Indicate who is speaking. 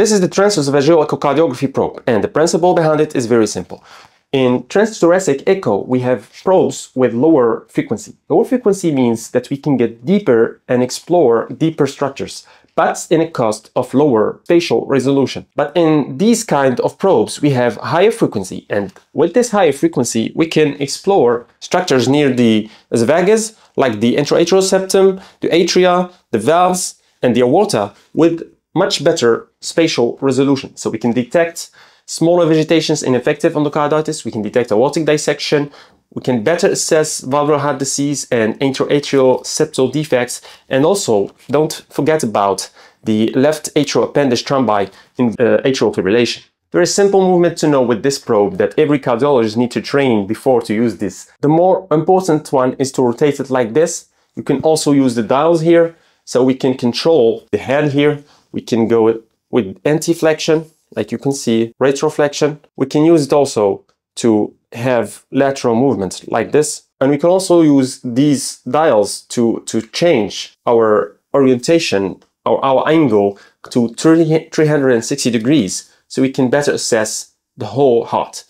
Speaker 1: This is the transesophageal echocardiography probe, and the principle behind it is very simple. In transthoracic echo, we have probes with lower frequency. Lower frequency means that we can get deeper and explore deeper structures, but in a cost of lower spatial resolution. But in these kind of probes, we have higher frequency, and with this higher frequency, we can explore structures near the esophagus, like the intra-atrial septum, the atria, the valves, and the aorta, with much better spatial resolution. So we can detect smaller vegetations in infective endocarditis, we can detect aortic dissection, we can better assess valvular heart disease and intra-atrial septal defects, and also don't forget about the left atrial appendage thrombi in uh, atrial fibrillation. Very simple movement to know with this probe that every cardiologist needs to train before to use this. The more important one is to rotate it like this. You can also use the dials here, so we can control the head here. We can go with anteflexion, like you can see, retroflexion. We can use it also to have lateral movements like this. And we can also use these dials to, to change our orientation or our angle to 360 degrees so we can better assess the whole heart.